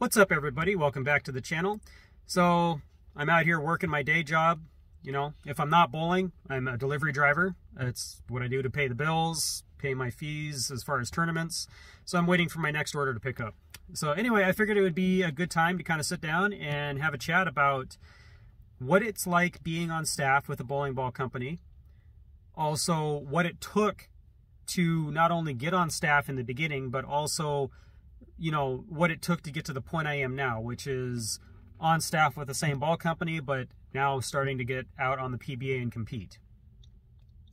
What's up everybody? Welcome back to the channel. So I'm out here working my day job. You know, if I'm not bowling, I'm a delivery driver. It's what I do to pay the bills, pay my fees as far as tournaments. So I'm waiting for my next order to pick up. So anyway, I figured it would be a good time to kind of sit down and have a chat about what it's like being on staff with a bowling ball company. Also, what it took to not only get on staff in the beginning, but also you know, what it took to get to the point I am now, which is on staff with the same ball company, but now starting to get out on the PBA and compete.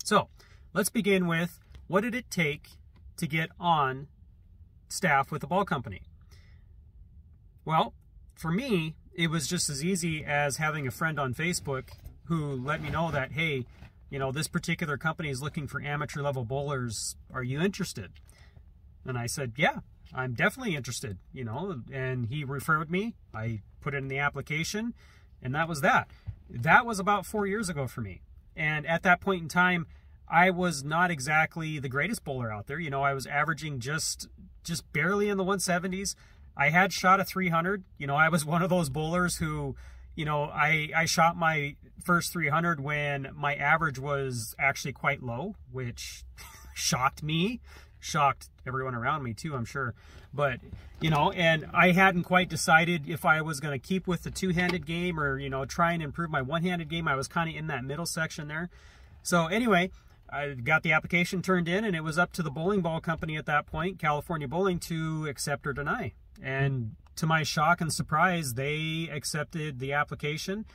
So let's begin with what did it take to get on staff with the ball company? Well, for me, it was just as easy as having a friend on Facebook who let me know that, hey, you know, this particular company is looking for amateur level bowlers. Are you interested? And I said, yeah, I'm definitely interested, you know, and he referred me. I put it in the application, and that was that. That was about four years ago for me. And at that point in time, I was not exactly the greatest bowler out there. You know, I was averaging just just barely in the 170s. I had shot a 300. You know, I was one of those bowlers who, you know, I I shot my first 300 when my average was actually quite low, which shocked me shocked everyone around me too, I'm sure. But, you know, and I hadn't quite decided if I was going to keep with the two-handed game or, you know, try and improve my one-handed game. I was kind of in that middle section there. So anyway, I got the application turned in and it was up to the bowling ball company at that point, California Bowling, to accept or deny. And to my shock and surprise, they accepted the application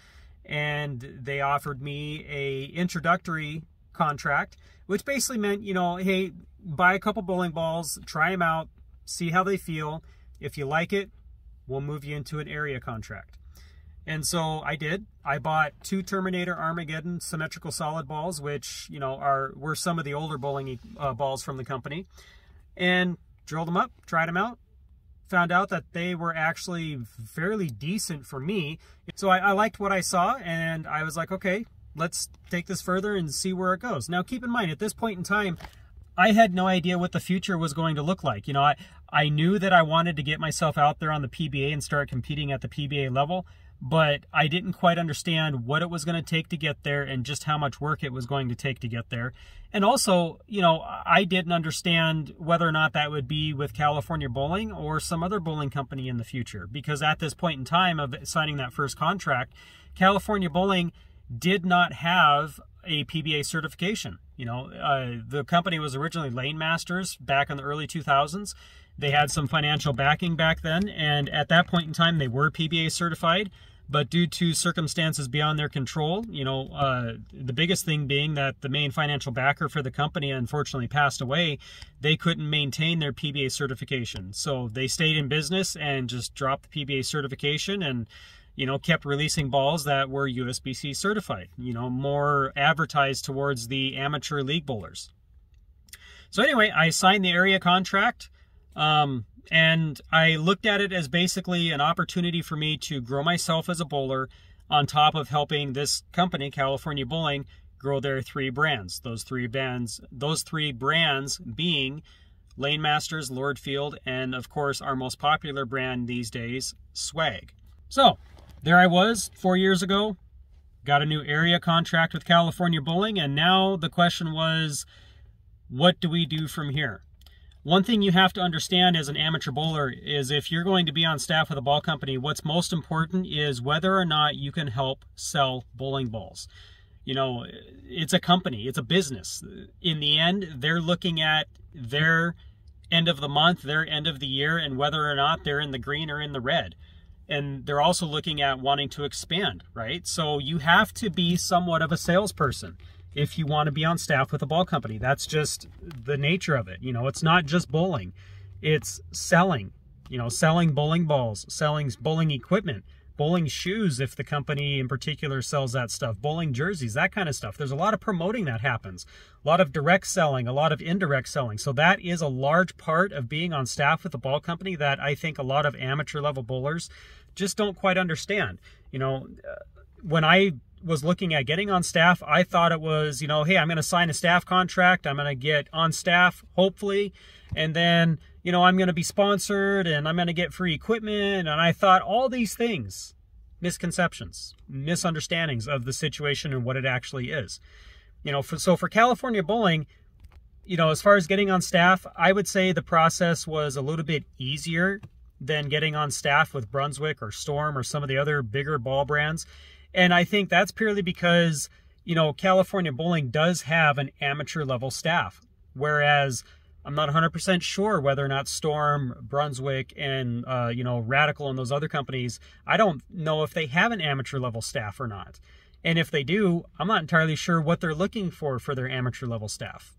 and they offered me a introductory contract, which basically meant, you know, hey, buy a couple bowling balls, try them out, see how they feel. If you like it, we'll move you into an area contract. And so I did. I bought two Terminator Armageddon symmetrical solid balls, which you know are were some of the older bowling uh, balls from the company, and drilled them up, tried them out, found out that they were actually fairly decent for me. So I, I liked what I saw, and I was like, okay, let's take this further and see where it goes. Now, keep in mind, at this point in time, I had no idea what the future was going to look like. You know, I, I knew that I wanted to get myself out there on the PBA and start competing at the PBA level, but I didn't quite understand what it was going to take to get there and just how much work it was going to take to get there. And also, you know, I didn't understand whether or not that would be with California Bowling or some other bowling company in the future. Because at this point in time of signing that first contract, California Bowling did not have a PBA certification. You know, uh, the company was originally Lane Masters back in the early 2000s. They had some financial backing back then, and at that point in time, they were PBA certified. But due to circumstances beyond their control, you know, uh, the biggest thing being that the main financial backer for the company unfortunately passed away, they couldn't maintain their PBA certification. So they stayed in business and just dropped the PBA certification and you know, kept releasing balls that were USBC certified, you know, more advertised towards the amateur league bowlers. So anyway, I signed the area contract, um, and I looked at it as basically an opportunity for me to grow myself as a bowler on top of helping this company, California Bowling, grow their three brands. Those three bands, those three brands being Lane Masters, Lordfield, and of course our most popular brand these days, Swag. So there I was four years ago, got a new area contract with California Bowling, and now the question was, what do we do from here? One thing you have to understand as an amateur bowler is if you're going to be on staff with a ball company, what's most important is whether or not you can help sell bowling balls. You know, it's a company, it's a business. In the end, they're looking at their end of the month, their end of the year, and whether or not they're in the green or in the red and they're also looking at wanting to expand, right? So you have to be somewhat of a salesperson if you want to be on staff with a ball company. That's just the nature of it. You know, it's not just bowling, it's selling, you know, selling bowling balls, selling bowling equipment, bowling shoes if the company in particular sells that stuff, bowling jerseys, that kind of stuff. There's a lot of promoting that happens, a lot of direct selling, a lot of indirect selling. So that is a large part of being on staff with a ball company that I think a lot of amateur level bowlers just don't quite understand. You know, uh, when I was looking at getting on staff, I thought it was, you know, hey, I'm going to sign a staff contract. I'm going to get on staff, hopefully. And then, you know, I'm going to be sponsored and I'm going to get free equipment. And I thought all these things, misconceptions, misunderstandings of the situation and what it actually is. You know, for, so for California Bowling, you know, as far as getting on staff, I would say the process was a little bit easier than getting on staff with Brunswick or Storm or some of the other bigger ball brands. And I think that's purely because, you know, California Bowling does have an amateur level staff, whereas I'm not 100% sure whether or not Storm, Brunswick, and, uh, you know, Radical and those other companies, I don't know if they have an amateur level staff or not. And if they do, I'm not entirely sure what they're looking for for their amateur level staff.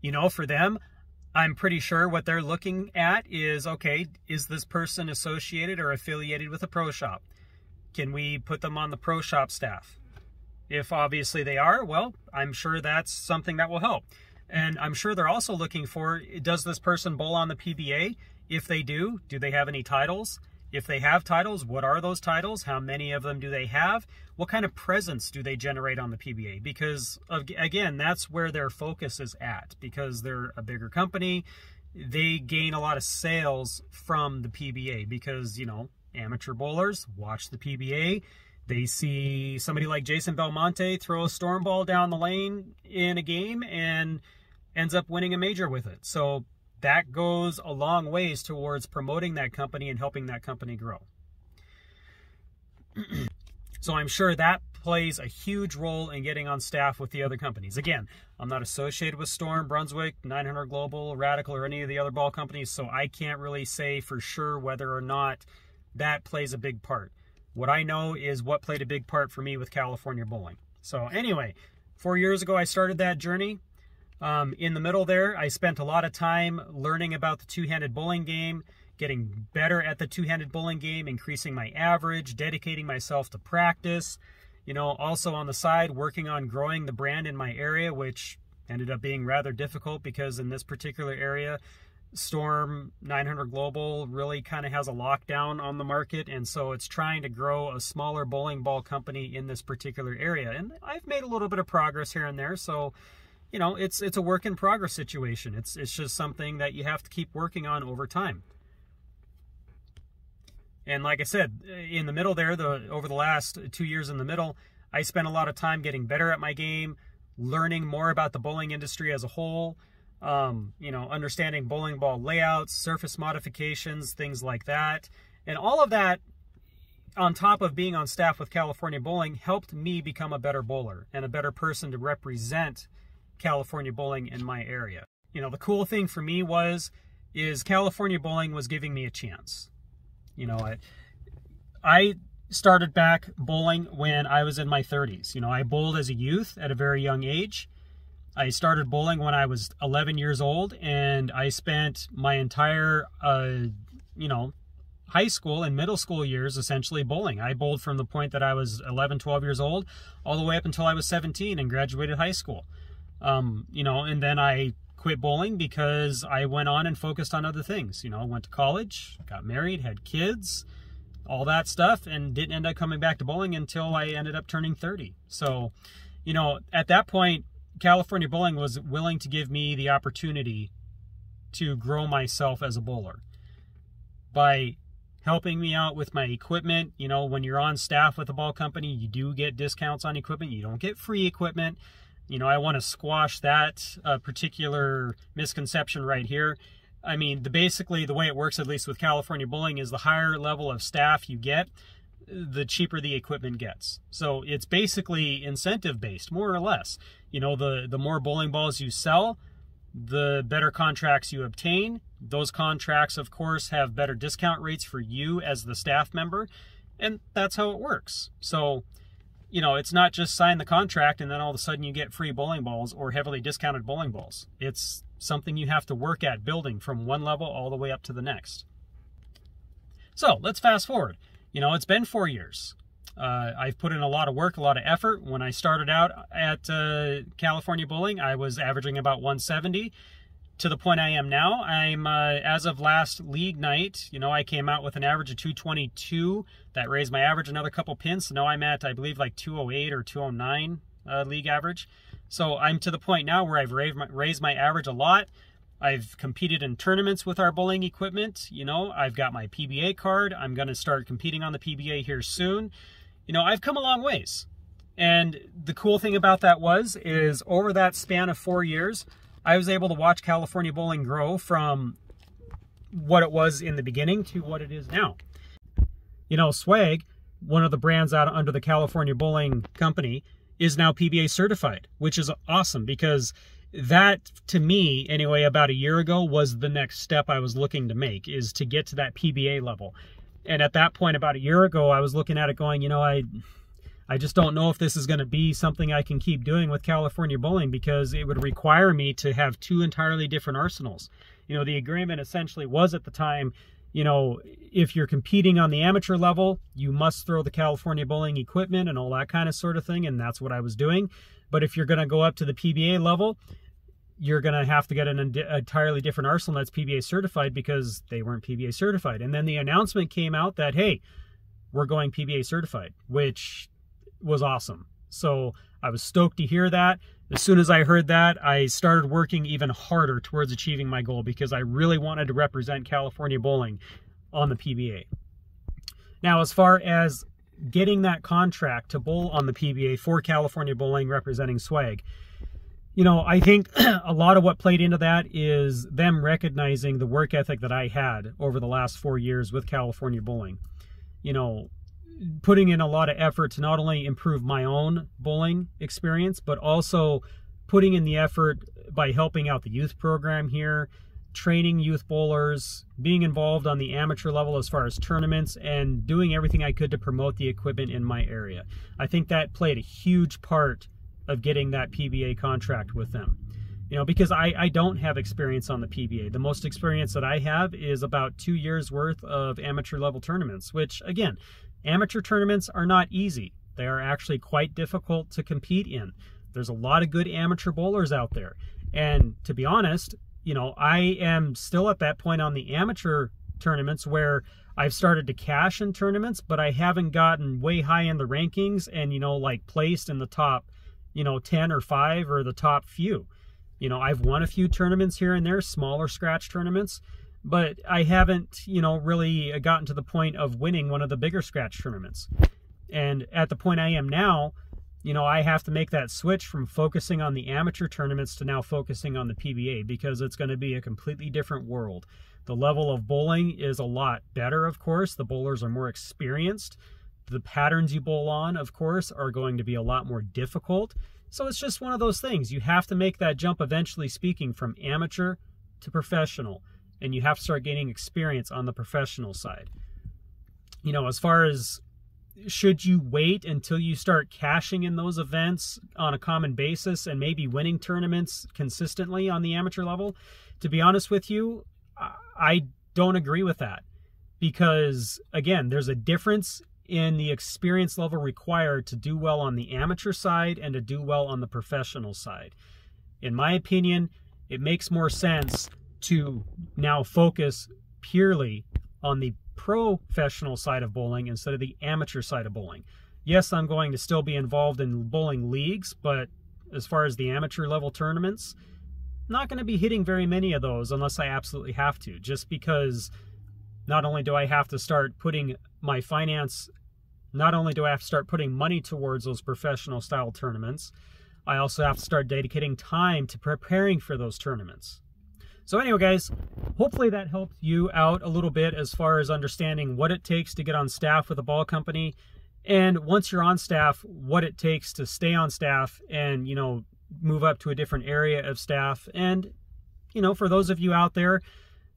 You know, for them, I'm pretty sure what they're looking at is okay, is this person associated or affiliated with a pro shop? Can we put them on the pro shop staff? If obviously they are, well, I'm sure that's something that will help. And I'm sure they're also looking for does this person bowl on the PBA? If they do, do they have any titles? If they have titles, what are those titles? How many of them do they have? What kind of presence do they generate on the PBA? Because, again, that's where their focus is at. Because they're a bigger company, they gain a lot of sales from the PBA because, you know, amateur bowlers watch the PBA. They see somebody like Jason Belmonte throw a storm ball down the lane in a game and ends up winning a major with it. So that goes a long ways towards promoting that company and helping that company grow. so I'm sure that plays a huge role in getting on staff with the other companies. Again, I'm not associated with Storm, Brunswick, 900 Global, Radical, or any of the other ball companies, so I can't really say for sure whether or not that plays a big part. What I know is what played a big part for me with California Bowling. So anyway, four years ago I started that journey. Um, in the middle there, I spent a lot of time learning about the two-handed bowling game, getting better at the two-handed bowling game, increasing my average, dedicating myself to practice. You know, also on the side, working on growing the brand in my area, which ended up being rather difficult because in this particular area, Storm 900 Global really kind of has a lockdown on the market, and so it's trying to grow a smaller bowling ball company in this particular area. And I've made a little bit of progress here and there, so you know, it's it's a work in progress situation. It's it's just something that you have to keep working on over time. And like I said, in the middle there, the over the last two years in the middle, I spent a lot of time getting better at my game, learning more about the bowling industry as a whole. Um, you know, understanding bowling ball layouts, surface modifications, things like that. And all of that, on top of being on staff with California Bowling, helped me become a better bowler and a better person to represent California bowling in my area. You know, the cool thing for me was, is California bowling was giving me a chance. You know, I, I started back bowling when I was in my 30s. You know, I bowled as a youth at a very young age. I started bowling when I was 11 years old, and I spent my entire, uh, you know, high school and middle school years essentially bowling. I bowled from the point that I was 11, 12 years old all the way up until I was 17 and graduated high school. Um, you know, and then I quit bowling because I went on and focused on other things. You know, went to college, got married, had kids, all that stuff, and didn't end up coming back to bowling until I ended up turning 30. So, you know, at that point, California Bowling was willing to give me the opportunity to grow myself as a bowler by helping me out with my equipment. You know, when you're on staff with a ball company, you do get discounts on equipment. You don't get free equipment. You know, I want to squash that uh, particular misconception right here. I mean, the basically the way it works, at least with California Bowling, is the higher level of staff you get, the cheaper the equipment gets. So it's basically incentive based, more or less. You know, the the more bowling balls you sell, the better contracts you obtain. Those contracts, of course, have better discount rates for you as the staff member, and that's how it works. So you know, it's not just sign the contract and then all of a sudden you get free bowling balls or heavily discounted bowling balls. It's something you have to work at building from one level all the way up to the next. So let's fast forward. You know, it's been four years. Uh, I've put in a lot of work, a lot of effort. When I started out at uh, California Bowling, I was averaging about 170. To the point I am now. I'm, uh, as of last league night, you know, I came out with an average of 222. That raised my average another couple pins. So now I'm at, I believe, like 208 or 209 uh, league average. So I'm to the point now where I've raised my, raised my average a lot. I've competed in tournaments with our bowling equipment. You know, I've got my PBA card. I'm going to start competing on the PBA here soon. You know, I've come a long ways. And the cool thing about that was, is over that span of four years, I was able to watch California bowling grow from what it was in the beginning to what it is now. You know, Swag, one of the brands out under the California Bowling Company, is now PBA certified, which is awesome because that to me anyway about a year ago was the next step I was looking to make is to get to that PBA level. And at that point about a year ago I was looking at it going, you know, I I just don't know if this is going to be something I can keep doing with California bowling because it would require me to have two entirely different arsenals. You know, the agreement essentially was at the time, you know, if you're competing on the amateur level, you must throw the California bowling equipment and all that kind of sort of thing. And that's what I was doing. But if you're going to go up to the PBA level, you're going to have to get an entirely different arsenal that's PBA certified because they weren't PBA certified. And then the announcement came out that, hey, we're going PBA certified, which was awesome. So I was stoked to hear that. As soon as I heard that, I started working even harder towards achieving my goal because I really wanted to represent California bowling on the PBA. Now, as far as getting that contract to bowl on the PBA for California bowling representing swag, you know, I think a lot of what played into that is them recognizing the work ethic that I had over the last four years with California bowling. You know, putting in a lot of effort to not only improve my own bowling experience, but also putting in the effort by helping out the youth program here, training youth bowlers, being involved on the amateur level as far as tournaments, and doing everything I could to promote the equipment in my area. I think that played a huge part of getting that PBA contract with them. You know, because I, I don't have experience on the PBA. The most experience that I have is about two years worth of amateur level tournaments, which again, Amateur tournaments are not easy. They are actually quite difficult to compete in. There's a lot of good amateur bowlers out there. And to be honest, you know, I am still at that point on the amateur tournaments where I've started to cash in tournaments, but I haven't gotten way high in the rankings and, you know, like placed in the top, you know, 10 or 5 or the top few. You know, I've won a few tournaments here and there, smaller scratch tournaments, but I haven't, you know, really uh, gotten to the point of winning one of the bigger scratch tournaments. And at the point I am now, you know, I have to make that switch from focusing on the amateur tournaments to now focusing on the PBA because it's going to be a completely different world. The level of bowling is a lot better, of course. The bowlers are more experienced. The patterns you bowl on, of course, are going to be a lot more difficult. So it's just one of those things. You have to make that jump eventually speaking from amateur to professional and you have to start gaining experience on the professional side. You know, as far as should you wait until you start cashing in those events on a common basis and maybe winning tournaments consistently on the amateur level? To be honest with you, I don't agree with that because, again, there's a difference in the experience level required to do well on the amateur side and to do well on the professional side. In my opinion, it makes more sense to now focus purely on the professional side of bowling instead of the amateur side of bowling. Yes, I'm going to still be involved in bowling leagues, but as far as the amateur level tournaments, not going to be hitting very many of those unless I absolutely have to, just because not only do I have to start putting my finance, not only do I have to start putting money towards those professional style tournaments, I also have to start dedicating time to preparing for those tournaments. So anyway, guys, hopefully that helped you out a little bit as far as understanding what it takes to get on staff with a ball company. And once you're on staff, what it takes to stay on staff and, you know, move up to a different area of staff. And, you know, for those of you out there,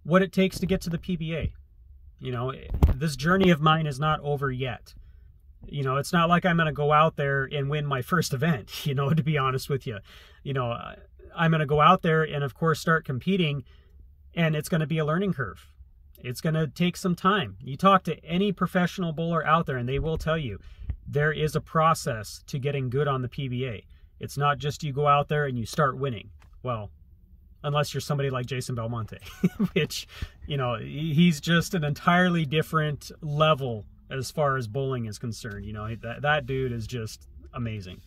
what it takes to get to the PBA. You know, this journey of mine is not over yet. You know, it's not like I'm going to go out there and win my first event, you know, to be honest with you. You know, I'm going to go out there and, of course, start competing, and it's going to be a learning curve. It's going to take some time. You talk to any professional bowler out there, and they will tell you there is a process to getting good on the PBA. It's not just you go out there and you start winning. Well, unless you're somebody like Jason Belmonte, which, you know, he's just an entirely different level as far as bowling is concerned. You know, that, that dude is just amazing.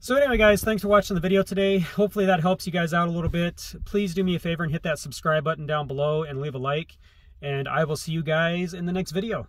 So anyway, guys, thanks for watching the video today. Hopefully that helps you guys out a little bit. Please do me a favor and hit that subscribe button down below and leave a like. And I will see you guys in the next video.